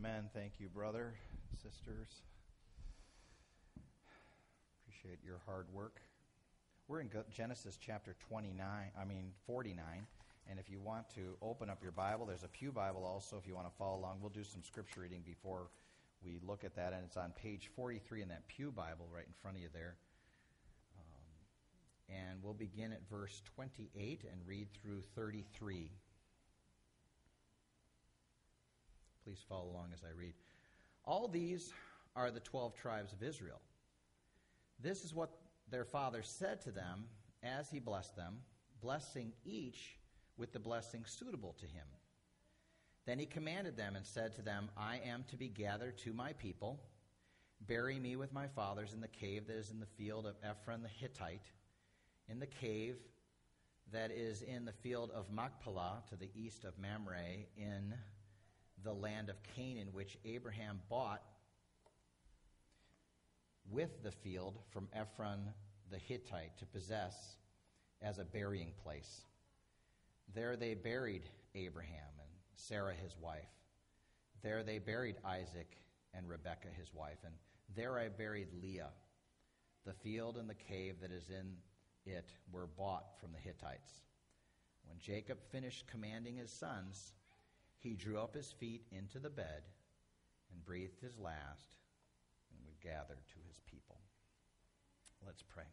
Amen. Thank you, brother, sisters. Appreciate your hard work. We're in Genesis chapter 29, I mean 49. And if you want to open up your Bible, there's a Pew Bible also if you want to follow along. We'll do some scripture reading before we look at that. And it's on page 43 in that Pew Bible right in front of you there. Um, and we'll begin at verse 28 and read through 33. Please follow along as I read. All these are the 12 tribes of Israel. This is what their father said to them as he blessed them, blessing each with the blessing suitable to him. Then he commanded them and said to them, I am to be gathered to my people. Bury me with my fathers in the cave that is in the field of Ephron the Hittite, in the cave that is in the field of Machpelah to the east of Mamre, in the land of Canaan, which Abraham bought with the field from Ephron the Hittite to possess as a burying place. There they buried Abraham and Sarah his wife. There they buried Isaac and Rebekah his wife. And there I buried Leah. The field and the cave that is in it were bought from the Hittites. When Jacob finished commanding his sons, he drew up his feet into the bed and breathed his last and we gathered to his people. Let's pray.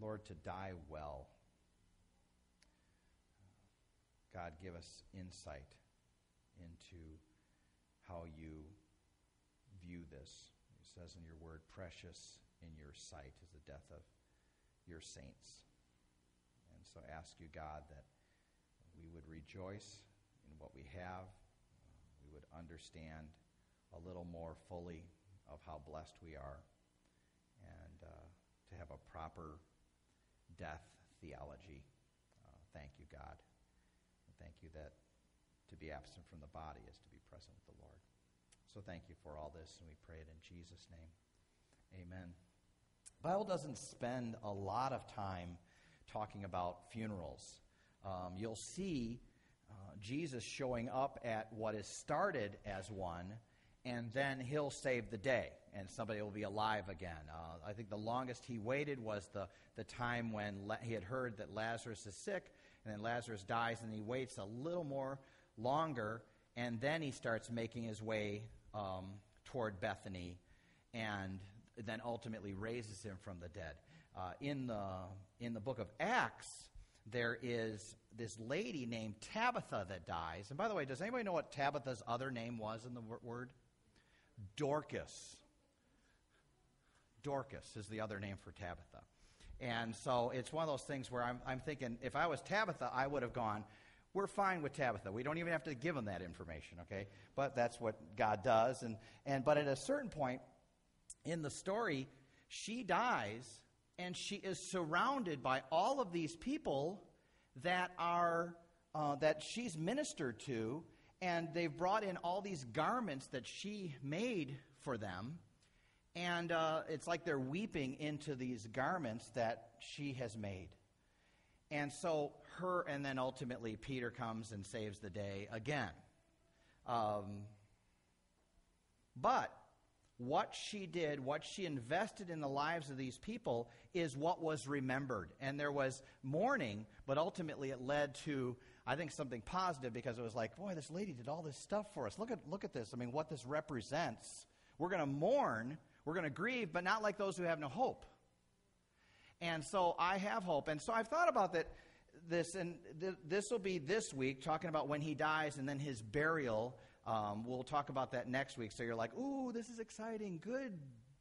Lord, to die well. God, give us insight into how you view this. It says in your word, precious in your sight is the death of your saints. And so I ask you, God, that we would rejoice in what we have. we would understand a little more fully of how blessed we are and uh, to have a proper death theology. Uh, thank you, God. And thank you that to be absent from the body is to be present with the Lord. So thank you for all this, and we pray it in Jesus' name. Amen. The Bible doesn't spend a lot of time talking about funerals um, you'll see uh, Jesus showing up at what is started as one, and then he'll save the day, and somebody will be alive again. Uh, I think the longest he waited was the, the time when La- he had heard that Lazarus is sick, and then Lazarus dies, and he waits a little more longer, and then he starts making his way um, toward Bethany, and then ultimately raises him from the dead. Uh, in, the, in the book of Acts, there is this lady named Tabitha that dies. And by the way, does anybody know what Tabitha's other name was in the word? Dorcas. Dorcas is the other name for Tabitha. And so it's one of those things where I'm, I'm thinking if I was Tabitha, I would have gone, we're fine with Tabitha. We don't even have to give them that information, okay? But that's what God does. And, and, but at a certain point in the story, she dies and she is surrounded by all of these people that are uh, that she's ministered to and they've brought in all these garments that she made for them. And uh, it's like they're weeping into these garments that she has made. And so her and then ultimately peter comes and saves the day again. Um, but what she did, what she invested in the lives of these people, is what was remembered. And there was mourning, but ultimately it led to, I think, something positive because it was like, boy, this lady did all this stuff for us. Look at, look at this. I mean, what this represents. We're going to mourn, we're going to grieve, but not like those who have no hope. And so I have hope. And so I've thought about that. This and th- this will be this week, talking about when he dies and then his burial um, we'll talk about that next week. So you're like, ooh, this is exciting. Good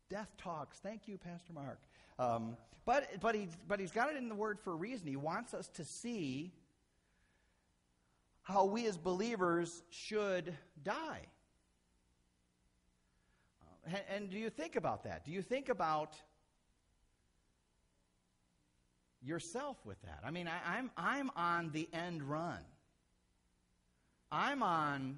death talks. Thank you, Pastor Mark. Um, but, but, he's, but he's got it in the word for a reason. He wants us to see how we as believers should die. Uh, and, and do you think about that? Do you think about yourself with that? I mean, I, I'm, I'm on the end run. I'm on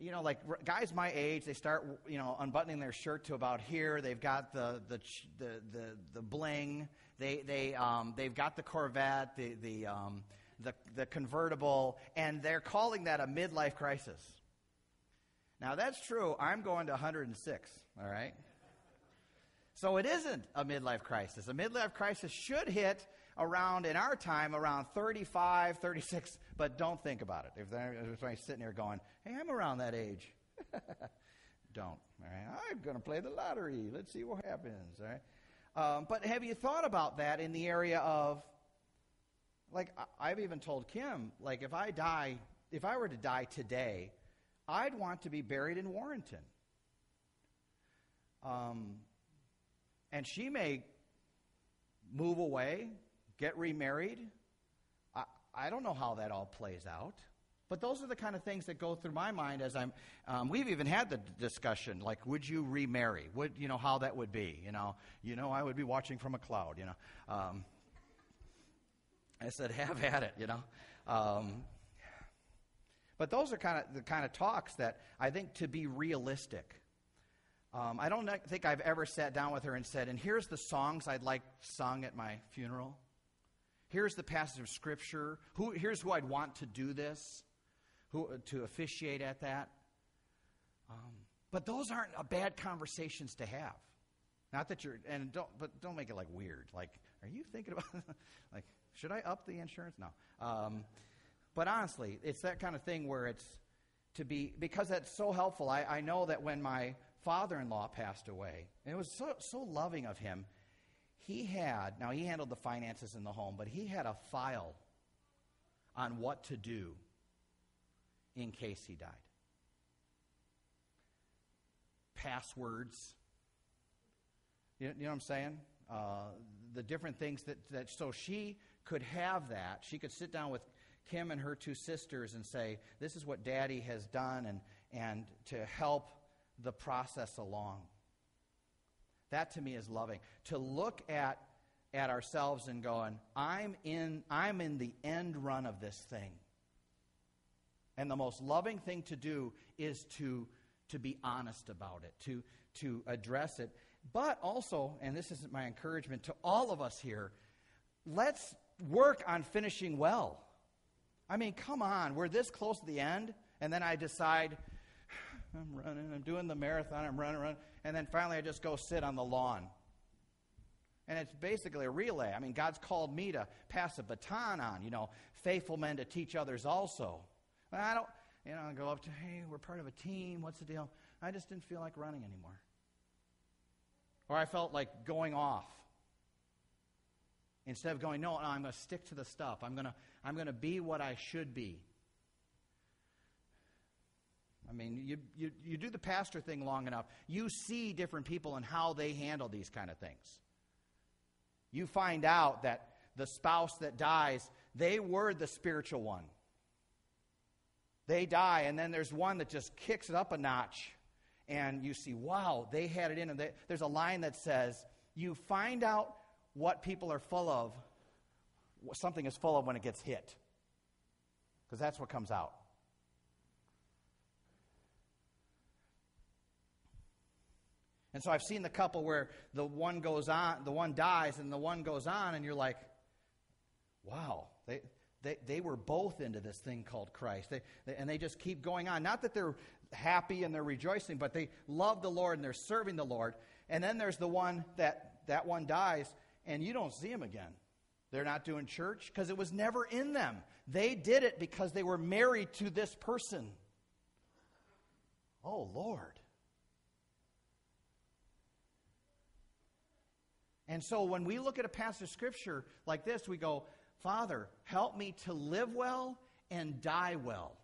you know, like guys my age, they start, you know, unbuttoning their shirt to about here. They've got the the the the, the bling. They they um, they've got the Corvette, the the um, the, the convertible, and they're calling that a midlife crisis. Now, that's true. I'm going to 106, all right? So it isn't a midlife crisis. A midlife crisis should hit around, in our time, around 35, 36, but don't think about it. If somebody's sitting there going, hey, I'm around that age, don't. All right? I'm going to play the lottery. Let's see what happens. All right? Um, but have you thought about that in the area of, like, I've even told Kim, like, if I die, if I were to die today, I'd want to be buried in Warrenton. Um, and she may move away, get remarried. I, don't know how that all plays out. But those are the kind of things that go through my mind as I'm. Um, we've even had the discussion, like, would you remarry? Would you know how that would be? You know, you know, I would be watching from a cloud. You know, um, I said, have at it. You know, um, but those are kind of the kind of talks that I think to be realistic. Um, I don't think I've ever sat down with her and said, and here's the songs I'd like sung at my funeral. Here's the passage of Scripture. Who, here's who I'd want to do this who, to officiate at that. Um, but those aren't a bad conversations to have. Not that you're, and don't, but don't make it like weird. Like, are you thinking about, like, should I up the insurance? No. Um, but honestly, it's that kind of thing where it's to be, because that's so helpful. I, I know that when my father in law passed away, it was so, so loving of him, he had, now he handled the finances in the home, but he had a file on what to do in case he died. Passwords. You, you know what I'm saying? Uh, the different things that, that, so she could have that. She could sit down with Kim and her two sisters and say, This is what daddy has done, and, and to help the process along. That to me is loving. To look at, at ourselves and going, I'm in, I'm in the end run of this thing. And the most loving thing to do is to, to be honest about it, to, to address it. But also, and this is my encouragement to all of us here, let's work on finishing well. I mean, come on, we're this close to the end, and then I decide, I'm running, I'm doing the marathon, I'm running, running, and then finally I just go sit on the lawn. And it's basically a relay. I mean, God's called me to pass a baton on, you know, faithful men to teach others also. I don't, you know, I go up to, hey, we're part of a team. What's the deal? I just didn't feel like running anymore. Or I felt like going off. Instead of going, no, no I'm going to stick to the stuff. I'm going to, I'm going to be what I should be. I mean, you, you, you do the pastor thing long enough, you see different people and how they handle these kind of things. You find out that the spouse that dies, they were the spiritual one. They die, and then there's one that just kicks it up a notch, and you see, wow, they had it in. They, there's a line that says, You find out what people are full of, something is full of when it gets hit. Because that's what comes out. And so I've seen the couple where the one goes on, the one dies, and the one goes on, and you're like, wow, they, they, they were both into this thing called Christ. They, they, and they just keep going on. Not that they're happy and they're rejoicing, but they love the Lord and they're serving the Lord. And then there's the one that that one dies and you don't see him again. They're not doing church because it was never in them. They did it because they were married to this person. Oh, Lord. And so when we look at a passage of scripture like this, we go, Father, help me to live well and die well.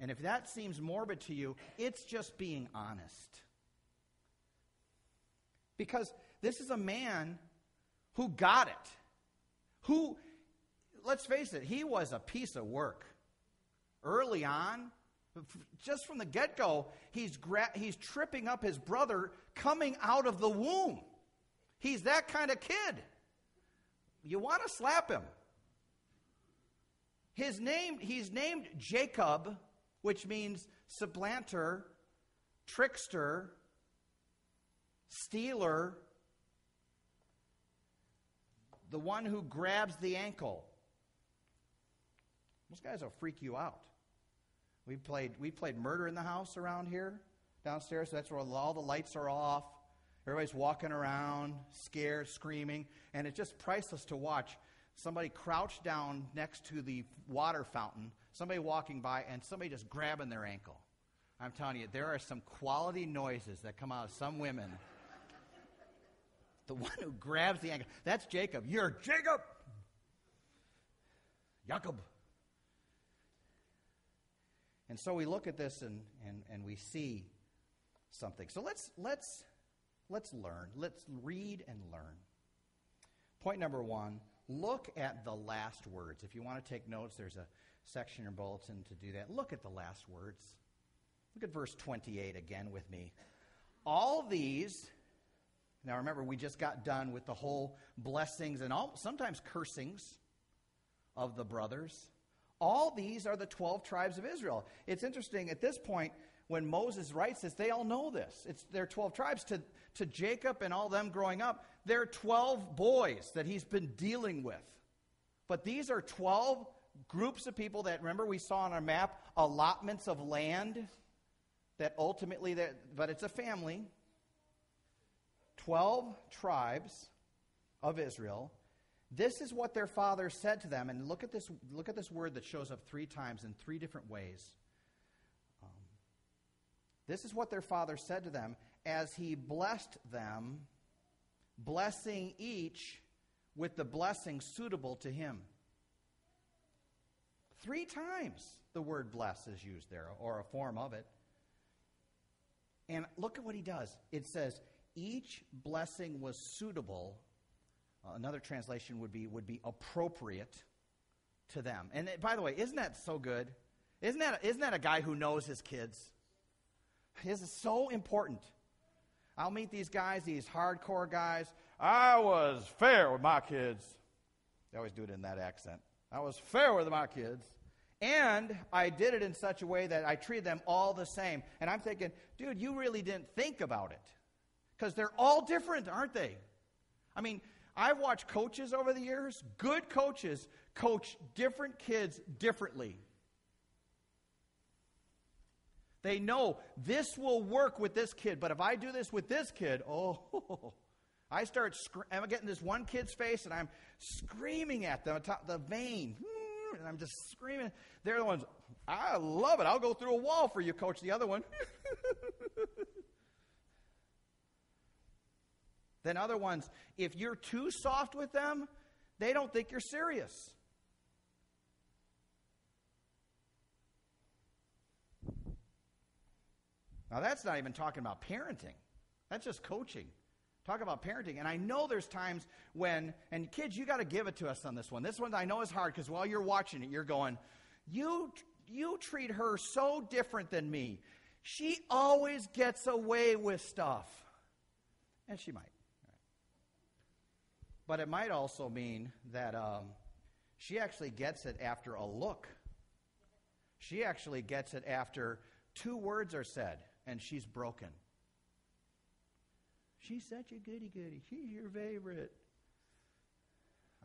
And if that seems morbid to you, it's just being honest. Because this is a man who got it. Who, let's face it, he was a piece of work. Early on, just from the get go, he's, gra- he's tripping up his brother coming out of the womb. He's that kind of kid you want to slap him. His name, he's named Jacob, which means supplanter, trickster, stealer, the one who grabs the ankle. Those guys will freak you out. We played we played murder in the house around here downstairs. That's where all the lights are off. Everybody's walking around, scared, screaming, and it's just priceless to watch. Somebody crouched down next to the water fountain, somebody walking by, and somebody just grabbing their ankle. I'm telling you, there are some quality noises that come out of some women. the one who grabs the ankle, that's Jacob. You're Jacob! Jacob. And so we look at this and, and, and we see something. So let's, let's, let's learn. Let's read and learn. Point number one look at the last words. If you want to take notes, there's a section in your bulletin to do that. Look at the last words. Look at verse 28 again with me. All these, now remember, we just got done with the whole blessings and all, sometimes cursings of the brothers. All these are the 12 tribes of Israel. It's interesting, at this point, when Moses writes this, they all know this. It's their 12 tribes. To, to Jacob and all them growing up, they're 12 boys that he's been dealing with. But these are 12 groups of people that, remember, we saw on our map allotments of land that ultimately, but it's a family. 12 tribes of Israel this is what their father said to them. And look at this, look at this word that shows up three times in three different ways. This is what their father said to them as he blessed them, blessing each with the blessing suitable to him. Three times the word bless is used there, or a form of it. And look at what he does. It says, each blessing was suitable uh, another translation would be would be appropriate to them. And by the way, isn't that so good? Isn't that isn't that a guy who knows his kids? This is so important. I'll meet these guys, these hardcore guys. I was fair with my kids. They always do it in that accent. I was fair with my kids. And I did it in such a way that I treated them all the same. And I'm thinking, dude, you really didn't think about it. Because they're all different, aren't they? I mean, I've watched coaches over the years, good coaches, coach different kids differently. They know this will work with this kid, but if I do this with this kid, oh, I start I'm getting this one kid's face and I'm screaming at them atop the vein. And I'm just screaming. They're the ones, I love it. I'll go through a wall for you, coach. The other one, Then other ones, if you're too soft with them, they don't think you're serious. Now, that's not even talking about parenting. That's just coaching. Talk about parenting. And I know there's times when, and kids, you got to give it to us on this one. This one I know is hard because while you're watching it, you're going, you, you treat her so different than me. She always gets away with stuff. And she might. But it might also mean that um, she actually gets it after a look. She actually gets it after two words are said and she's broken. She's such a goody goody. She's your favorite.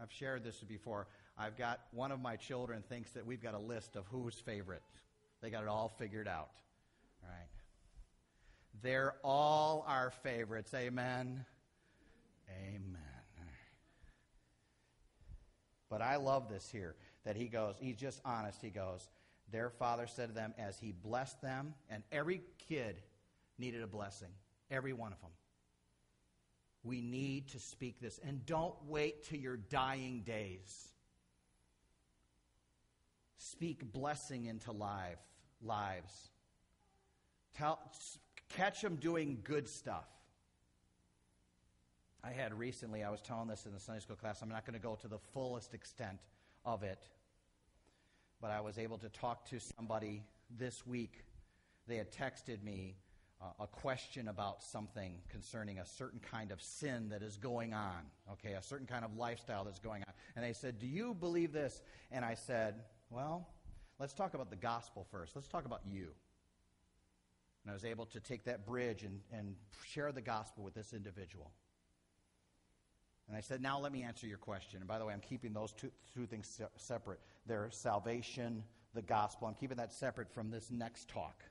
I've shared this before. I've got one of my children thinks that we've got a list of who's favorite. They got it all figured out. Right? They're all our favorites. Amen. Amen. But I love this here that he goes, he's just honest. He goes, Their father said to them as he blessed them, and every kid needed a blessing, every one of them. We need to speak this. And don't wait to your dying days. Speak blessing into life, lives. Tell, catch them doing good stuff. I had recently, I was telling this in the Sunday school class, I'm not going to go to the fullest extent of it, but I was able to talk to somebody this week. They had texted me uh, a question about something concerning a certain kind of sin that is going on, okay, a certain kind of lifestyle that's going on. And they said, Do you believe this? And I said, Well, let's talk about the gospel first. Let's talk about you. And I was able to take that bridge and, and share the gospel with this individual. And I said, now let me answer your question. And by the way, I'm keeping those two, two things se- separate. Their salvation, the gospel. I'm keeping that separate from this next talk.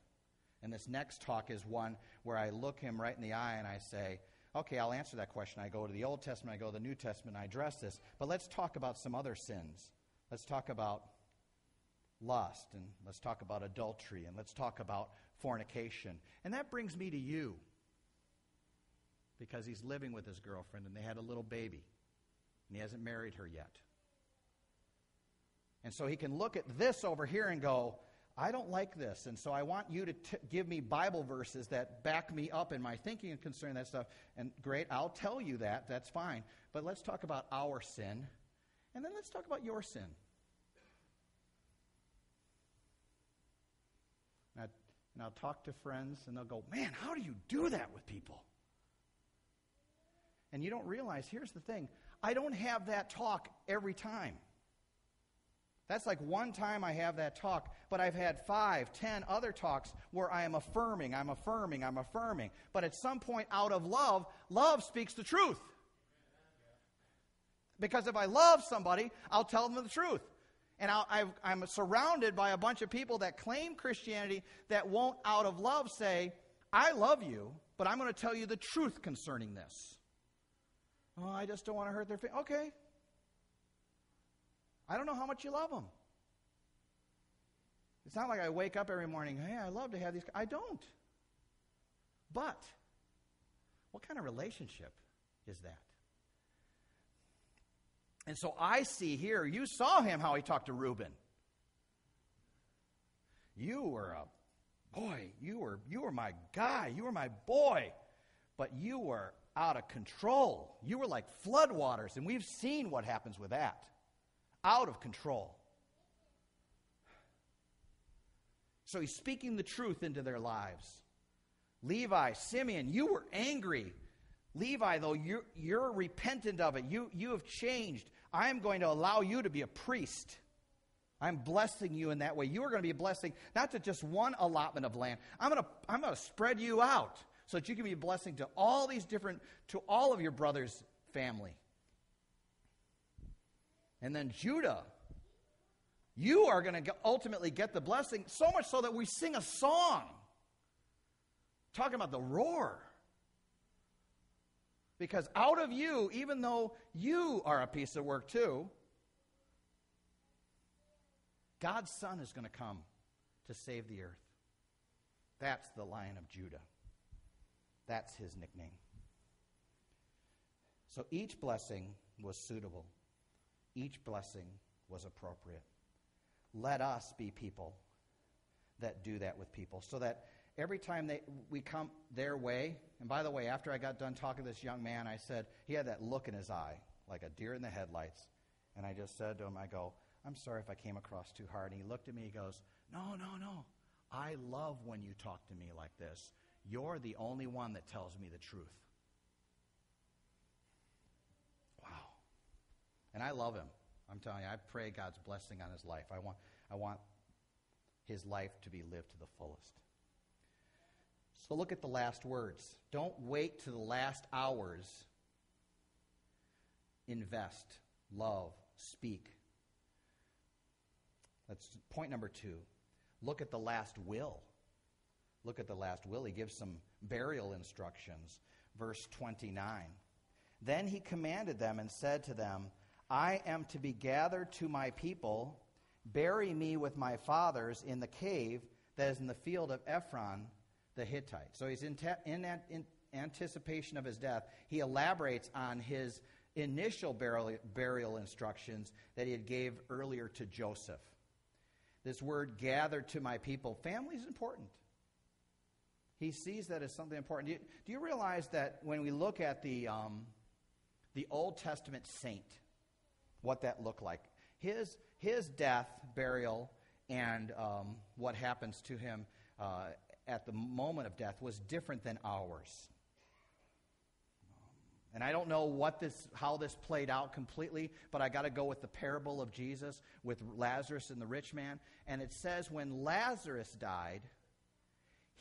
And this next talk is one where I look him right in the eye and I say, okay, I'll answer that question. I go to the Old Testament, I go to the New Testament, I address this. But let's talk about some other sins. Let's talk about lust, and let's talk about adultery, and let's talk about fornication. And that brings me to you because he's living with his girlfriend and they had a little baby, and he hasn't married her yet. And so he can look at this over here and go, I don't like this. And so I want you to t- give me Bible verses that back me up in my thinking and concerning that stuff. And great, I'll tell you that. That's fine. But let's talk about our sin. And then let's talk about your sin. And, I'll talk to friends, and they'll go, Man, how do you do that with people? And you don't realize, here's the thing I don't have that talk every time. That's like one time I have that talk, but I've had five, ten other talks where I am affirming, I'm affirming, I'm affirming. But at some point, out of love, love speaks the truth. Because if I love somebody, I'll tell them the truth. And i am surrounded by a bunch of people that claim Christianity that won't, out of love, say, I love you, but I'm going to tell you the truth concerning this. Oh, I just don't want to hurt their feelings. Okay, I don't know how much you love them. It's not like I wake up every morning, hey, I love to have these. I don't. But what kind of relationship is that? And so I see here, you saw him how he talked to Reuben. You were a boy, you were you were my guy, you were my boy, but you were out of control. You were like floodwaters, and we've seen what happens with that out of control. So he's speaking the truth into their lives. Levi, Simeon, you were angry. Levi, though, you're, you're repentant of it. You, you have changed. I am going to allow you to be a priest. I'm blessing you in that way. You are going to be a blessing, not to just one allotment of land. I'm going to, I'm going to spread you out so that you can be a blessing to all these different, to all of your brother's family. And then Judah, you are going to ultimately get the blessing, so much so that we sing a song talking about the roar. Because out of you, even though you are a piece of work too, God's Son is going to come to save the earth. That's the Lion of Judah. That's his nickname. So each blessing was suitable each blessing was appropriate. Let us be people that do that with people so that every time they, we come their way, and by the way, after I got done talking to this young man, I said, he had that look in his eye, like a deer in the headlights. And I just said to him, I go, I'm sorry if I came across too hard. And he looked at me, he goes, No, no, no. I love when you talk to me like this. You're the only one that tells me the truth. Wow. And I love him. I'm telling you, I pray God's blessing on his life. I want, I want his life to be lived to the fullest. So look at the last words. Don't wait to the last hours. Invest, love, speak. That's point number two. Look at the last will. Look at the last will. He gives some burial instructions. Verse 29. Then he commanded them and said to them, I am to be gathered to my people. Bury me with my fathers in the cave that is in the field of Ephron the Hittite. So he's in, te- in, in anticipation of his death. He elaborates on his initial burial, burial instructions that he had gave earlier to Joseph. This word gathered to my people, family is important. He sees that as something important. Do you, do you realize that when we look at the, um, the Old Testament saint, what that looked like. His, his death, burial, and um, what happens to him uh, at the moment of death was different than ours. And I don't know what this, how this played out completely, but I got to go with the parable of Jesus with Lazarus and the rich man. And it says when Lazarus died,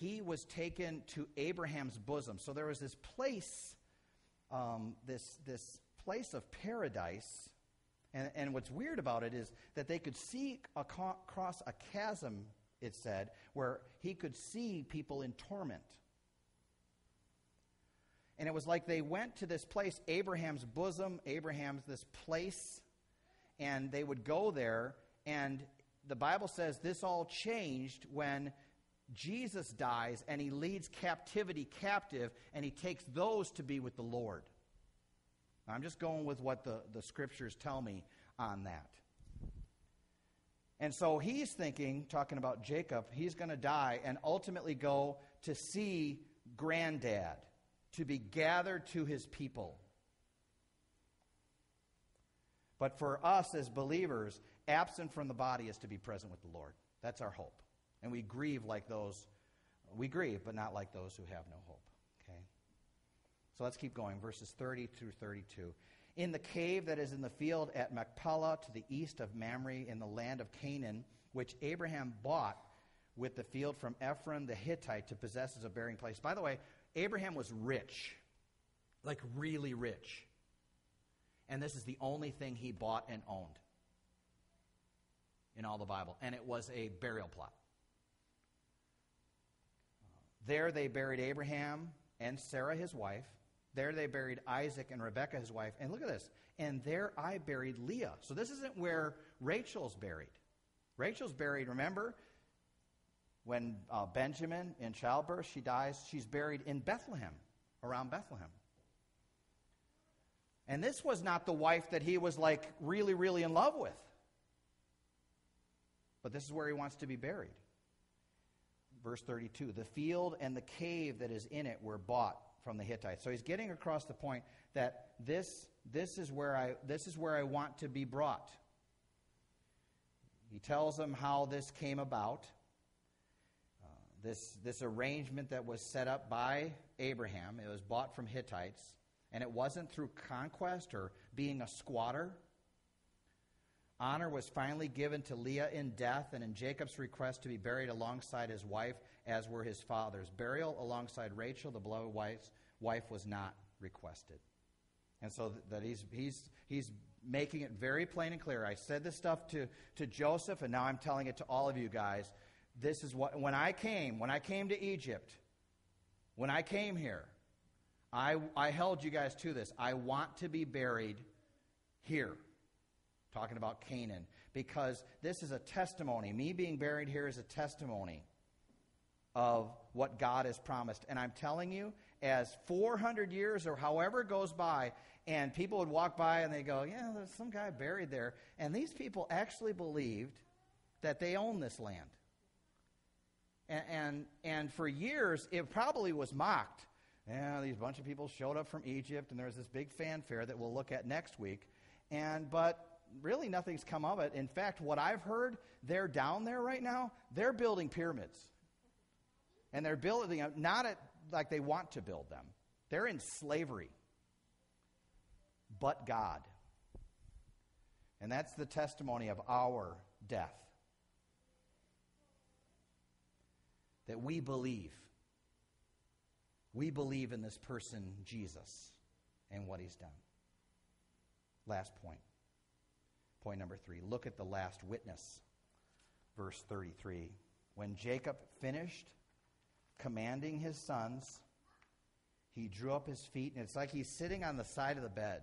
he was taken to Abraham's bosom. So there was this place, um, this, this place of paradise. And, and what's weird about it is that they could see across a chasm, it said, where he could see people in torment. And it was like they went to this place, Abraham's bosom, Abraham's this place, and they would go there. And the Bible says this all changed when Jesus dies and he leads captivity captive and he takes those to be with the Lord. I'm just going with what the, the scriptures tell me on that. And so he's thinking, talking about Jacob, he's going to die and ultimately go to see granddad, to be gathered to his people. But for us as believers, absent from the body is to be present with the Lord. That's our hope. And we grieve like those, we grieve, but not like those who have no hope. Okay? So let's keep going. Verses 30 through 32. In the cave that is in the field at Machpelah to the east of Mamre in the land of Canaan, which Abraham bought with the field from Ephron the Hittite to possess as a burying place. By the way, Abraham was rich, like really rich. And this is the only thing he bought and owned in all the Bible. And it was a burial plot. There they buried Abraham and Sarah, his wife. There they buried Isaac and Rebekah, his wife. And look at this. And there I buried Leah. So this isn't where Rachel's buried. Rachel's buried, remember? When uh, Benjamin, in childbirth, she dies, she's buried in Bethlehem, around Bethlehem. And this was not the wife that he was like really, really in love with. But this is where he wants to be buried verse 32 the field and the cave that is in it were bought from the hittites. So he's getting across the point that this this is where i this is where i want to be brought. He tells them how this came about. Uh, this this arrangement that was set up by abraham it was bought from hittites and it wasn't through conquest or being a squatter Honor was finally given to Leah in death and in Jacob's request to be buried alongside his wife, as were his father's. Burial alongside Rachel, the beloved wife's wife, was not requested. And so that he's, he's, he's making it very plain and clear. I said this stuff to, to Joseph, and now I'm telling it to all of you guys. This is what, when I came, when I came to Egypt, when I came here, I, I held you guys to this. I want to be buried here talking about Canaan, because this is a testimony. Me being buried here is a testimony of what God has promised. And I'm telling you, as 400 years or however goes by, and people would walk by and they go, Yeah, there's some guy buried there. And these people actually believed that they own this land. And, and, and for years, it probably was mocked. Yeah, these bunch of people showed up from Egypt, and there was this big fanfare that we'll look at next week. And but really nothing's come of it. In fact, what I've heard, they're down there right now, they're building pyramids. And they're building them not at, like they want to build them, they're in slavery. But God. And that's the testimony of our death. That we believe. We believe in this person, Jesus, and what he's done. Last point. Point number three look at the last witness. Verse 33. When Jacob finished commanding his sons, he drew up his feet, and it's like he's sitting on the side of the bed.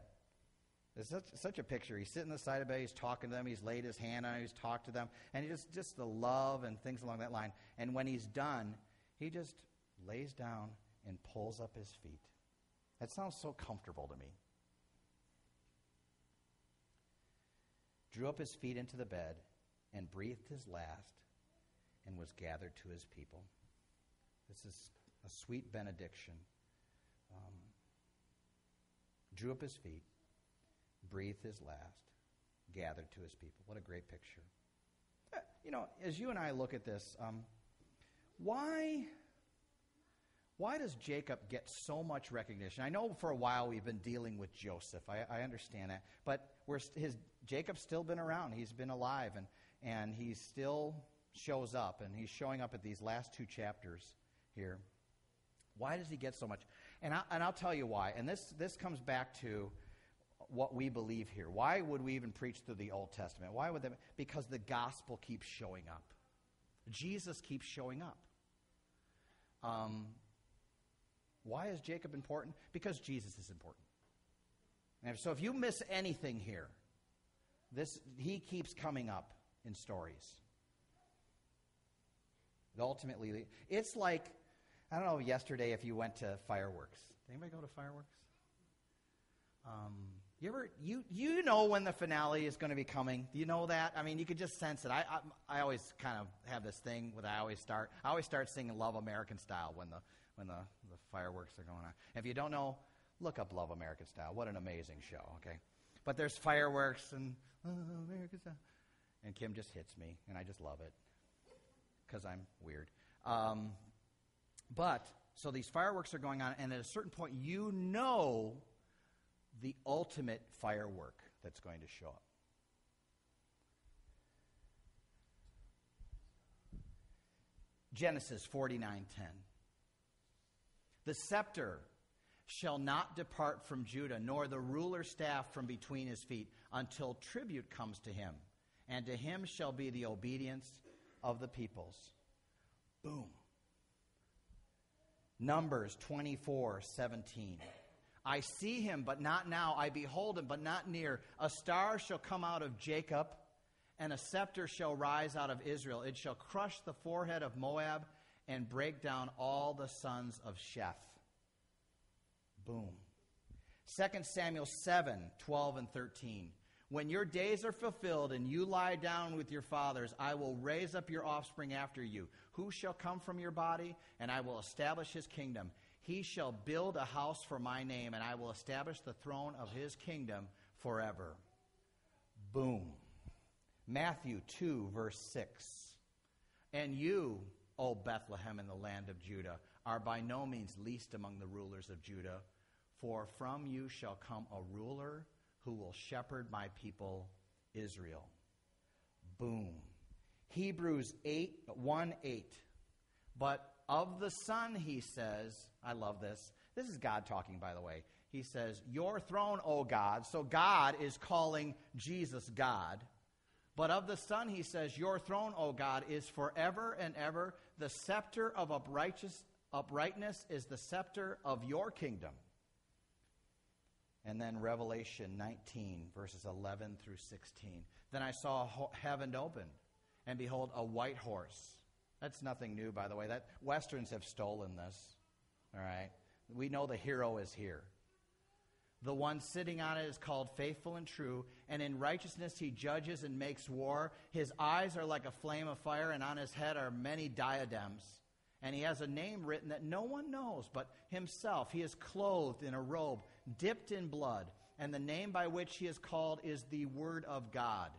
It's such, such a picture. He's sitting on the side of the bed, he's talking to them, he's laid his hand on it, he's talked to them, and just, just the love and things along that line. And when he's done, he just lays down and pulls up his feet. That sounds so comfortable to me. Drew up his feet into the bed, and breathed his last, and was gathered to his people. This is a sweet benediction. Um, drew up his feet, breathed his last, gathered to his people. What a great picture. Uh, you know, as you and I look at this, um, why why does Jacob get so much recognition? I know for a while we've been dealing with Joseph. I, I understand that. But his, Jacob's still been around. He's been alive, and, and he still shows up, and he's showing up at these last two chapters here. Why does he get so much? And, I, and I'll tell you why. And this, this comes back to what we believe here. Why would we even preach through the Old Testament? Why would they? Because the gospel keeps showing up. Jesus keeps showing up. Um, why is Jacob important? Because Jesus is important. And so if you miss anything here, this he keeps coming up in stories. Ultimately, it's like I don't know. Yesterday, if you went to fireworks, did anybody go to fireworks? Um, you ever you you know when the finale is going to be coming? Do you know that? I mean, you could just sense it. I I, I always kind of have this thing where I always start. I always start singing "Love American Style" when the when the, the fireworks are going on. If you don't know, look up "Love American Style." What an amazing show! Okay, but there's fireworks and oh, American Style, and Kim just hits me, and I just love it because I'm weird. Um, but so these fireworks are going on, and at a certain point, you know the ultimate firework that's going to show up. Genesis 49:10 The scepter shall not depart from Judah nor the ruler's staff from between his feet until tribute comes to him and to him shall be the obedience of the peoples. Boom. Numbers 24:17 I see him, but not now. I behold him, but not near. A star shall come out of Jacob, and a scepter shall rise out of Israel. It shall crush the forehead of Moab and break down all the sons of Sheth. Boom. 2 Samuel 7 12 and 13. When your days are fulfilled and you lie down with your fathers, I will raise up your offspring after you, who shall come from your body, and I will establish his kingdom. He shall build a house for my name, and I will establish the throne of his kingdom forever. Boom. Matthew 2, verse 6. And you, O Bethlehem in the land of Judah, are by no means least among the rulers of Judah, for from you shall come a ruler who will shepherd my people Israel. Boom. Hebrews 8, 1 8. But of the Son, he says, I love this. This is God talking, by the way. He says, Your throne, O God. So God is calling Jesus God. But of the Son, he says, Your throne, O God, is forever and ever. The scepter of uprightness is the scepter of your kingdom. And then Revelation 19, verses 11 through 16. Then I saw heaven open, and behold, a white horse. That's nothing new, by the way. That westerns have stolen this. All right, we know the hero is here. The one sitting on it is called faithful and true, and in righteousness he judges and makes war. His eyes are like a flame of fire, and on his head are many diadems. And he has a name written that no one knows but himself. He is clothed in a robe dipped in blood, and the name by which he is called is the Word of God.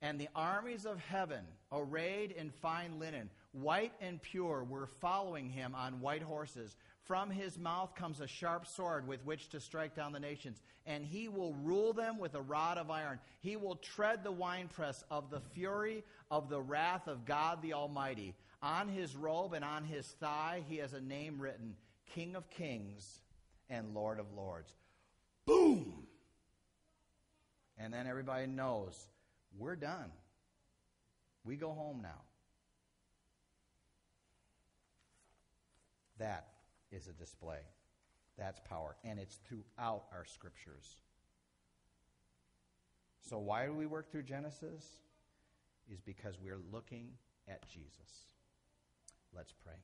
And the armies of heaven, arrayed in fine linen, white and pure, were following him on white horses. From his mouth comes a sharp sword with which to strike down the nations, and he will rule them with a rod of iron. He will tread the winepress of the fury of the wrath of God the Almighty. On his robe and on his thigh he has a name written King of Kings and Lord of Lords. Boom! And then everybody knows we're done. We go home now. That is a display. That's power. And it's throughout our scriptures. So, why do we work through Genesis? Is because we're looking at Jesus. Let's pray.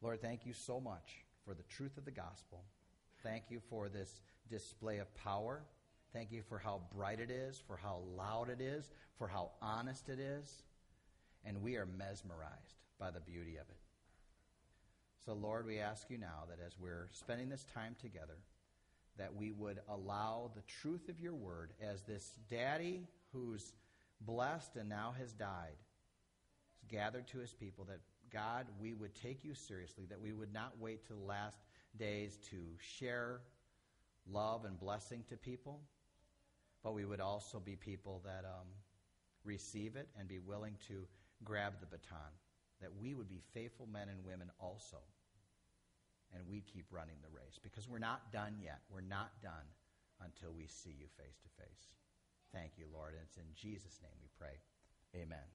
Lord, thank you so much for the truth of the gospel. Thank you for this display of power. Thank you for how bright it is, for how loud it is, for how honest it is. And we are mesmerized by the beauty of it. So, Lord, we ask you now that as we're spending this time together, that we would allow the truth of your word as this daddy who's blessed and now has died is gathered to his people, that God, we would take you seriously, that we would not wait to the last days to share love and blessing to people, but we would also be people that um, receive it and be willing to grab the baton, that we would be faithful men and women also. and we keep running the race because we're not done yet. We're not done until we see you face to face. Thank you, Lord. And it's in Jesus' name we pray. Amen.